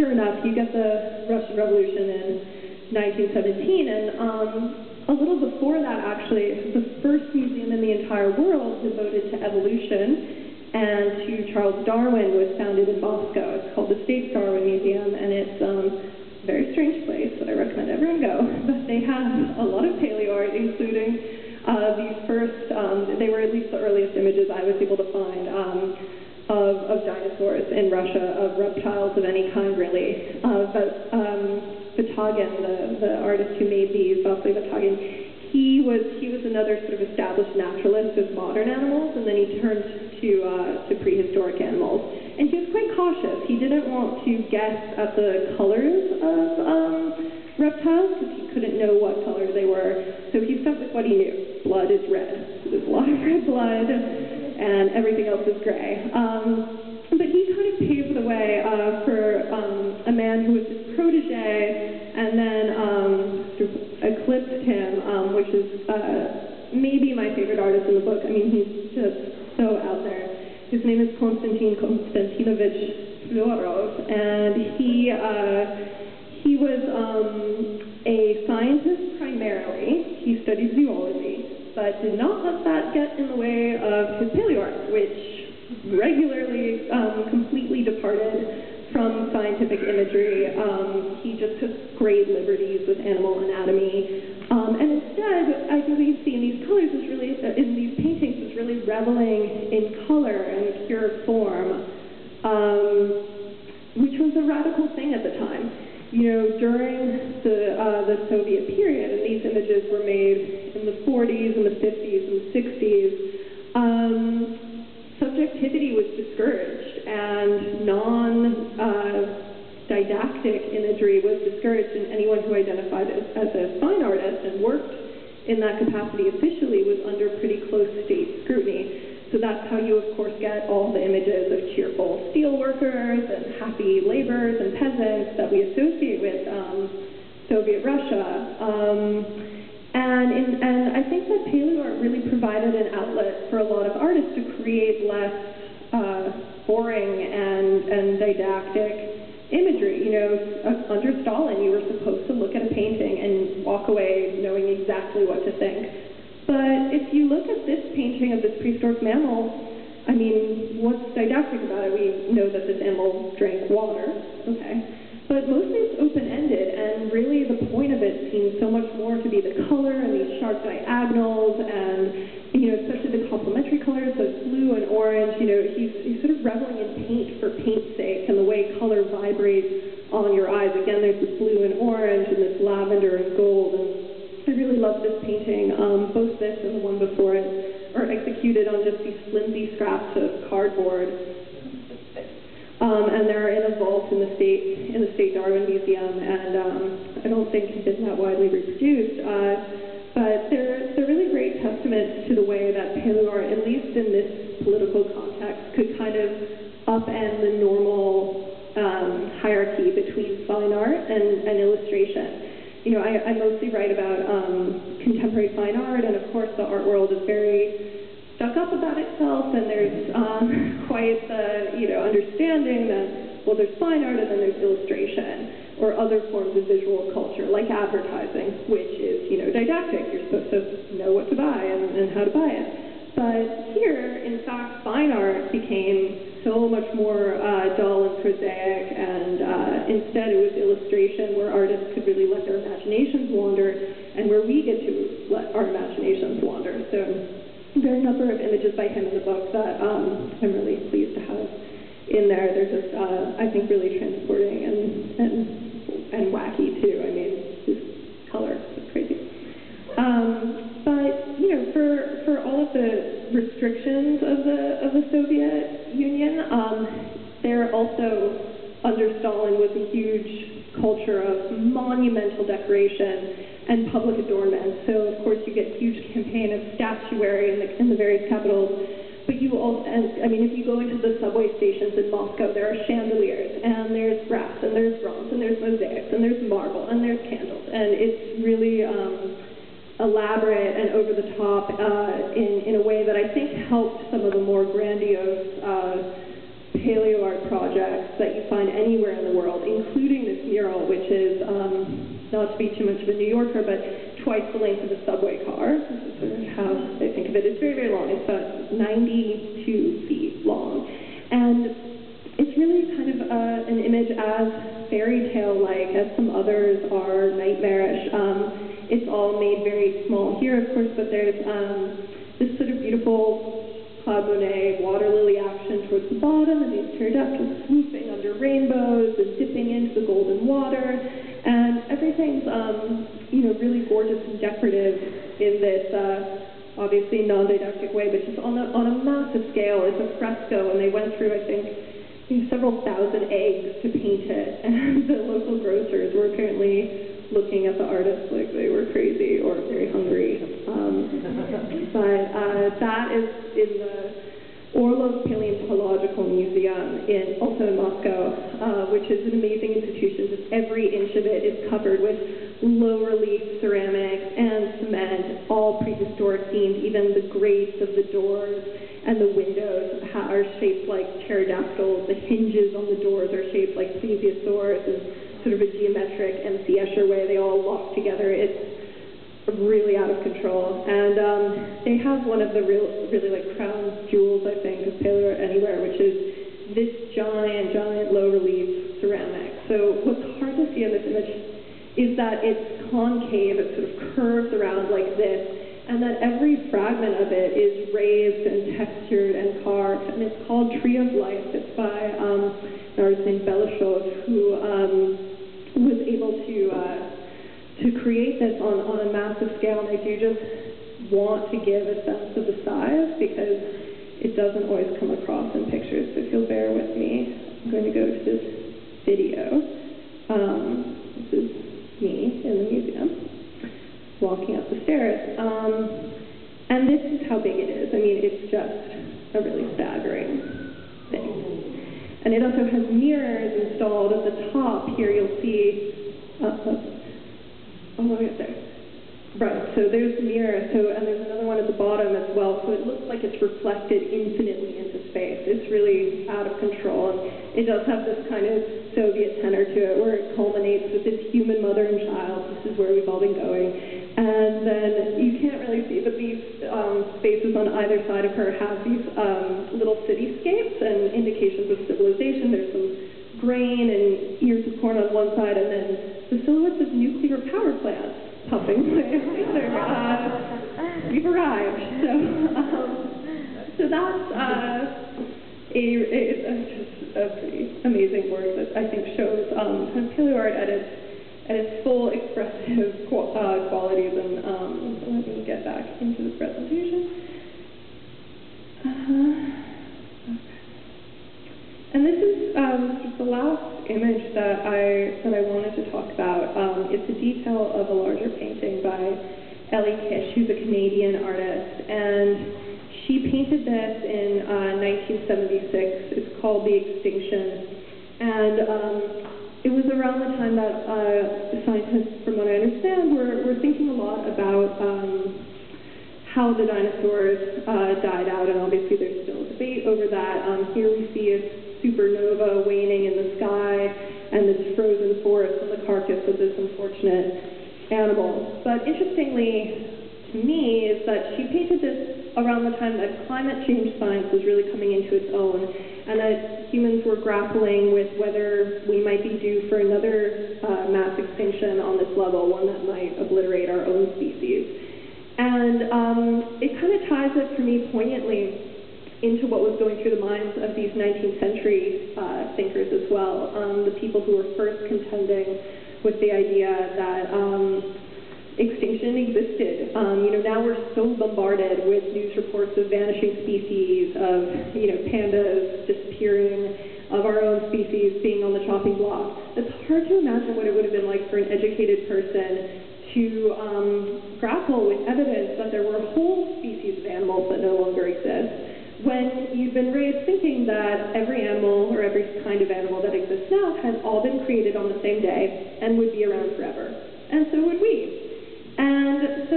B: Sure enough, you get the Russian Revolution in 1917, and um, a little before that, actually, the first museum in the entire world devoted to evolution and to Charles Darwin was founded in Moscow. It's called the States Darwin Museum, and it's um, a very strange place that I recommend everyone go. But they have a lot of paleo art, including uh, these first, um, they were at least the earliest images I was able to find. Um, of, of dinosaurs in Russia, of reptiles of any kind, really. Uh, but um, Vatagin, the, the artist who made these, Vasily Vatagin, he was he was another sort of established naturalist of modern animals, and then he turned to uh, to prehistoric animals. And he was quite cautious. He didn't want to guess at the colors of um, reptiles because he couldn't know what colors they were. So he stuck with what he knew. Blood is red. So there's a lot of red blood and everything else is gray. Um, but he kind of paved the way uh, for um, a man who was his protege and then um, eclipsed him, um, which is uh, maybe my favorite artist in the book. I mean, he's just so out there. His name is Konstantin Konstantinovich Flerov, and he uh, he was um, a scientist primarily. He studied zoology but did not let that get in the way of his paleo art, which regularly um, completely departed from scientific imagery. Um, he just took great liberties with animal anatomy. Um, and instead, I think what you see in these colors is really, in these paintings, is really reveling in color and pure form, um, which was a radical thing at the time you know, during the, uh, the Soviet period, and these images were made in the 40s and the 50s and the 60s, um, subjectivity was discouraged and non-didactic uh, imagery was discouraged, and anyone who identified as, as a fine artist and worked in that capacity officially was under pretty close state scrutiny. So that's how you, of course, get all the images of cheerful steel workers and happy laborers and peasants that we associate with um, Soviet Russia. Um, and, in, and I think that paleo art really provided an outlet for a lot of artists to create less uh, boring and, and didactic imagery. You know, uh, under Stalin, you were supposed to look at a painting and walk away knowing exactly what to think. But if you look at this painting of this prehistoric mammal, I mean, what's didactic about it? We know that this animal drank water, okay? But mostly it's open-ended, and really the point of it seems so much more to be the color and these sharp diagonals, and, you know, especially the complementary colors, those blue and orange, you know, he's, he's sort of reveling in paint for paint's sake, and the way color vibrates on your eyes. Again, there's this blue and orange, and this lavender and gold, and really love this painting. Um, both this and the one before it are executed on just these flimsy scraps of cardboard. Um, and they're in a vault in the state in the State Darwin Museum, and um, I don't think have been that widely reproduced. Uh, but they're they're really great testaments to the way that paleo art, at least in this political context, could kind of upend the normal um, hierarchy between fine art and, and illustration you know, I, I mostly write about um, contemporary fine art, and of course the art world is very stuck up about itself, and there's um, quite the, you know, understanding that, well, there's fine art and then there's illustration, or other forms of visual culture, like advertising, which is, you know, didactic. You're supposed to know what to buy and, and how to buy it. But here, in fact, fine art became so much more uh, dull and prosaic, and uh, instead it was illustration where artists could really let their imaginations wander, and where we get to let our imaginations wander. So there are a number of images by him in the book that um, I'm really pleased to have in there. They're just, uh, I think, really transporting and, and, and wacky, too. I mean, his color is crazy. Um, but, you know, for, for all of the restrictions of the, of the Soviet Union, um, there also, under Stalin, was a huge culture of monumental decoration and public adornment. So, of course, you get huge campaign of statuary in the, in the various capitals. But you also, and, I mean, if you go into the subway stations in Moscow, there are chandeliers, and there's brass, and there's bronze, and there's mosaics, and there's marble, and there's candles. And it's really um, elaborate and over the top uh, in, in a way that I think helped some of the more grandiose uh, paleo art projects that you find anywhere in the world, including this mural, which is um, not to be too much of a New Yorker, but twice the length of a subway car. This is sort of how I think of it. It's very, very long. It's about 92 feet long. And it's really kind of uh, an image as fairy tale-like as some others are nightmarish. Um, it's all made very small here, of course, but there's um, this sort of beautiful Claude Monet water lily action towards the bottom, and these pterodactyls swooping under rainbows and dipping into the golden water. And everything's, um, you know, really gorgeous and decorative in this, uh, obviously non-didactic way, but just on a, on a massive scale. It's a fresco, and they went through, I think, you several thousand eggs to paint it. And the local grocers were apparently looking at the artists like they were crazy or very hungry. Um, but uh, that is in the Orlov Paleontological Museum, in, also in Moscow, uh, which is an amazing institution. Just every inch of it is covered with low relief ceramics and cement, all prehistoric themed. Even the grates of the doors and the windows are shaped like pterodactyls. The hinges on the doors are shaped like plesiosaurs and sort of a geometric M.C. Escher way. They all lock together. It's really out of control. And um, they have one of the real, really like crown jewels, I think, of Paleo Anywhere, which is this giant, giant low relief ceramic. So what's hard to see in this image is that it's concave, it sort of curves around like this, and that every fragment of it is raised and textured and carved, and it's called Tree of Life. It's by um, an artist named Belashov, who um, was able to uh, to create this on, on a massive scale, and I do just want to give a sense of the size because it doesn't always come across in pictures, so if you'll bear with me, I'm going to go to this video. Um, this is me in the museum, walking up the stairs. Um, and this is how big it is. I mean, it's just a really staggering thing. And it also has mirrors installed at the top. Here you'll see, uh, Oh, look at there. Right, so there's the mirror, so, and there's another one at the bottom as well, so it looks like it's reflected infinitely into space. It's really out of control, and it does have this kind of Soviet tenor to it, where it culminates with this human mother and child. This is where we've all been going. And then you can't really see, but these um, spaces on either side of her have these um, little cityscapes and indications of civilization. There's some grain and ears of corn on one side, and then the silhouettes of nuclear power plants later. Uh, we've arrived. So, um, so that's uh, a, a, a, pretty amazing work that I think shows um, kind of paleo art at its at its full expressive qual uh, qualities. And um, so let me get back into the presentation. Uh, okay. And this is um, the last image that I that I wanted to talk about. Um, it's a detail of a larger painting by Ellie Kish, who's a Canadian artist, and she painted this in uh, 1976. It's called The Extinction, and um, it was around the time that uh, scientists, from what I understand, were were thinking a lot about um, how the dinosaurs uh, died out, and obviously there's still a debate over that. Um, here we see a supernova waning in the sky, and this frozen forest and the carcass of this unfortunate animal. But interestingly to me is that she painted this around the time that climate change science was really coming into its own, and that humans were grappling with whether we might be due for another uh, mass extinction on this level, one that might obliterate our own species. And um, it kind of ties it for me poignantly into what was going through the minds of these 19th century uh, thinkers as well, um, the people who were first contending with the idea that um, extinction existed. Um, you know, now we're so bombarded with news reports of vanishing species, of, you know, pandas disappearing, of our own species being on the chopping block. It's hard to imagine what it would have been like for an educated person to um, grapple with evidence that there were whole species of animals that no longer exist when you've been raised thinking that every animal or every kind of animal that exists now has all been created on the same day and would be around forever. And so would we. And so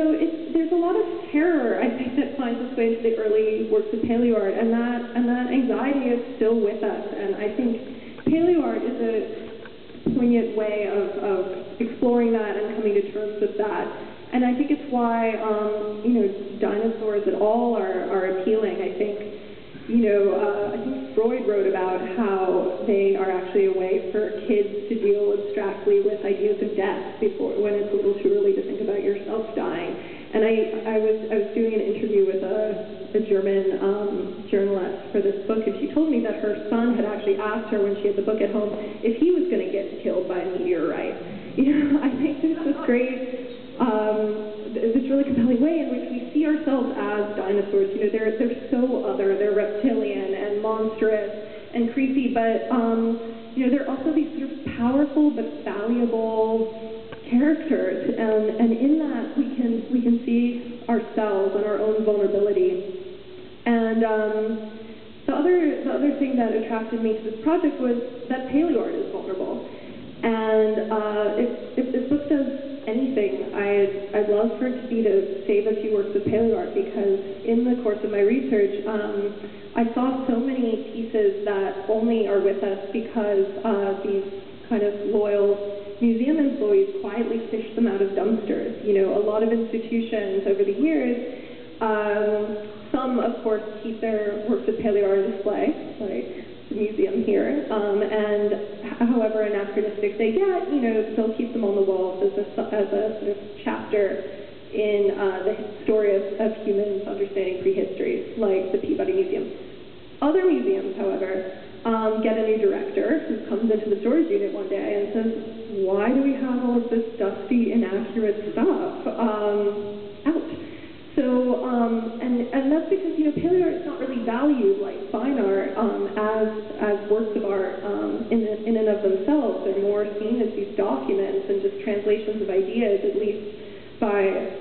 B: there's a lot of terror, I think, that finds its way into the early works of paleo art, and that, and that anxiety is still with us. And I think paleo art is a poignant way of, of exploring that and coming to terms with that. And I think it's why, um, you know, dinosaurs at all are, are appealing. I think, you know, uh, I think Freud wrote about how they are actually a way for kids to deal abstractly with ideas of death before, when it's a little too early to think about yourself dying. And I, I was, I was doing an interview with a, a German um, journalist for this book, and she told me that her son had actually asked her when she had the book at home if he was going to get killed by a meteorite. You know, I think there's this great, um, this really compelling way in which we see ourselves as dinosaurs. You know, they're they're so other, they're reptilian and monstrous and creepy, but um, you know, they're also these sort of powerful but valuable characters, and and in that we can we can see ourselves and our own vulnerability. And um, the other the other thing that attracted me to this project was that paleo art is vulnerable. And uh, if, if this book does anything, I'd, I'd love for it to be to save a few works of paleo art because in the course of my research, um, I saw so many pieces that only are with us because uh, these kind of loyal museum employees quietly fish them out of dumpsters. You know, a lot of institutions over the years, um, some of course keep their works of paleo art display, like museum here. Um, and however anachronistic they get, you know, they'll keep them on the walls as a, as a sort of chapter in uh, the story of, of humans understanding prehistory, like the Peabody Museum. Other museums, however, um, get a new director who comes into the storage unit one day and says, why do we have all of this dusty, inaccurate stuff um, out? So, um, and, and that's because, you know, paleo art is not really valued like fine art um, as, as works of art um, in, in and of themselves. They're more seen as these documents and just translations of ideas, at least by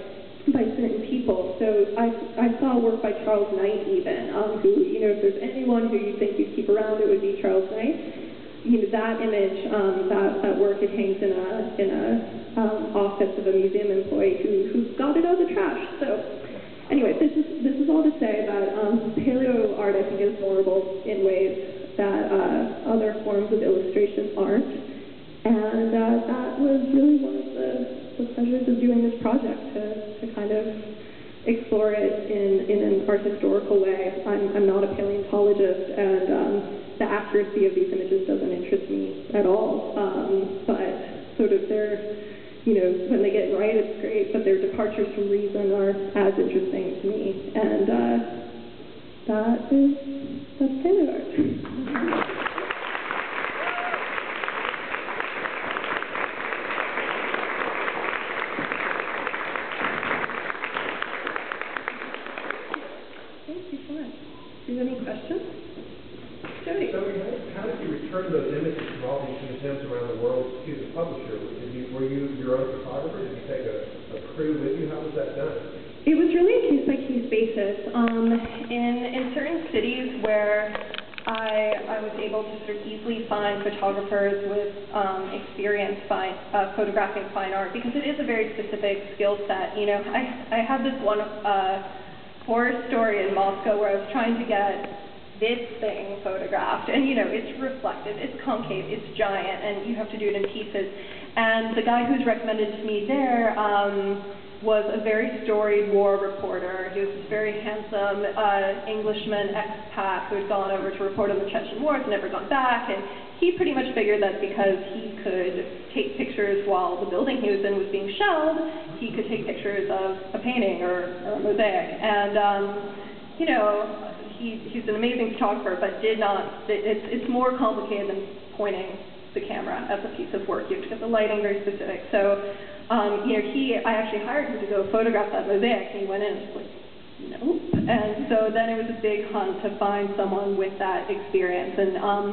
B: by certain people. So I, I saw work by Charles Knight even, um, who, you know, if there's anyone who you think you'd keep around, it would be Charles Knight. You know, that image, um, that, that work, it hangs in a, in a um, office of a museum employee who, who got it out of the trash. So anyway, this is, this is all to say that um, paleo art, I think, is vulnerable in ways that uh, other forms of illustration aren't. And uh, that was really one of the, the pleasures of doing this project, to, to kind of explore it in, in an art historical way. I'm, I'm not a paleontologist, and um, the accuracy of these images doesn't interest me at all. Um, but sort of their, you know, when they get right, it's great, but their departures from reason are as interesting to me. And uh, that is, that's paleo art. Thank you so much. Do you have any questions? Jody.
C: So how did you return those images from all these museums around the world to the publisher? Did you, were you your own photographer? Did you take a, a crew with you? How was that done?
B: It was really a case by case basis. Um, in in certain cities where I I was able to sort of easily find photographers with um, experience fine, uh, photographing fine art because it is a very specific skill set. You know, I I had this one uh, horror story in Moscow where I was trying to get this thing photographed, and you know, it's reflective, it's concave, it's giant, and you have to do it in pieces. And the guy who's recommended to me there. Um, was a very storied war reporter. He was this very handsome uh, Englishman expat who had gone over to report on the Chechen Wars and never gone back. And he pretty much figured that because he could take pictures while the building he was in was being shelled, he could take pictures of a painting or, or a mosaic. And, um, you know, he, he's an amazing photographer, but did not, it, it's, it's more complicated than pointing the camera as a piece of work. You have to get the lighting very specific. So um, you know, he, I actually hired him to go photograph that mosaic, and he went in and was like, nope. And so then it was a big hunt to find someone with that experience, and um,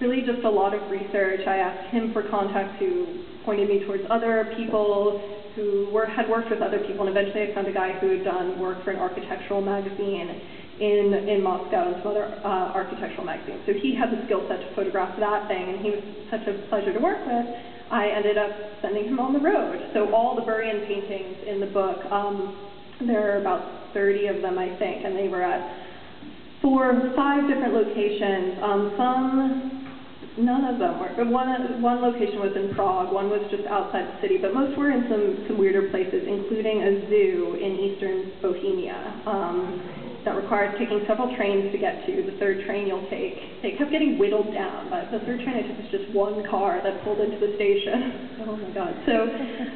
B: really just a lot of research. I asked him for contacts who pointed me towards other people who were, had worked with other people, and eventually I found a guy who had done work for an architectural magazine in, in Moscow and some other uh, architectural magazines. So he had the skill set to photograph that thing, and he was such a pleasure to work with. I ended up sending him on the road. So all the Burian paintings in the book, um, there are about 30 of them, I think, and they were at four, five different locations. Um, some, none of them were. One, one location was in Prague, one was just outside the city, but most were in some, some weirder places, including a zoo in eastern Bohemia. Um, that required taking several trains to get to. The third train you'll take, they kept getting whittled down, but the third train I took was just one car that pulled into the station. oh my God. So,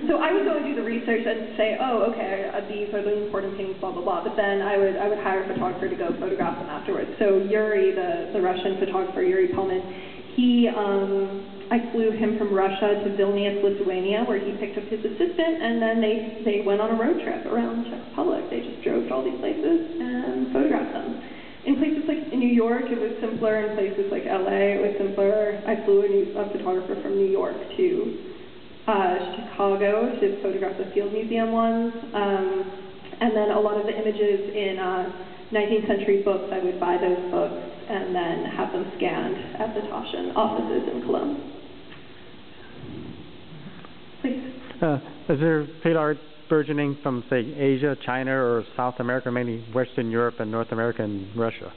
B: so I would go and do the research and say, oh, okay, uh, these are the important things, blah, blah, blah. But then I would, I would hire a photographer to go photograph them afterwards. So Yuri, the, the Russian photographer, Yuri Pelman, he, um, I flew him from Russia to Vilnius, Lithuania, where he picked up his assistant, and then they, they went on a road trip around Czech Republic. They just to all these places and photograph them. In places like in New York, it was simpler. In places like LA, it was simpler. I flew a, new, a photographer from New York to uh, Chicago to photograph the Field Museum ones. Um, and then a lot of the images in uh, 19th century books, I would buy those books and then have them scanned at the Taschen offices in Cologne. Please.
D: Uh, is there paid art burgeoning from, say, Asia, China, or South America, mainly Western Europe and North America and Russia?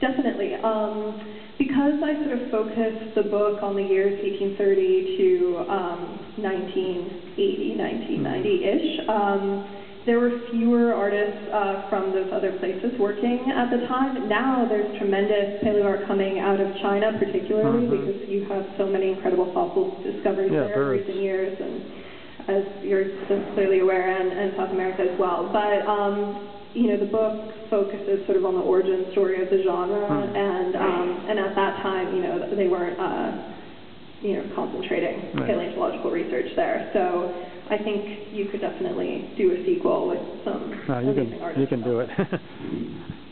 B: Definitely. Um, because I sort of focused the book on the years 1830 to um, 1980, 1990-ish, um, there were fewer artists uh, from those other places working at the time. Now there's tremendous paleo art coming out of China, particularly
D: Mhm.
B: because you have so many incredible fossils discoveries
D: Yeah,
B: there in recent years, and as you're clearly aware, and, and South America as well. But um, you know, the book focuses sort of on the origin story of the genre,
D: Hmm.
B: and um, and at that time, you know, they weren't. Uh, you know, concentrating
D: Right.
B: paleontological research there. So I think you could definitely do a sequel with some
D: No, you
B: amazing
D: can
B: artists.
D: you can do it.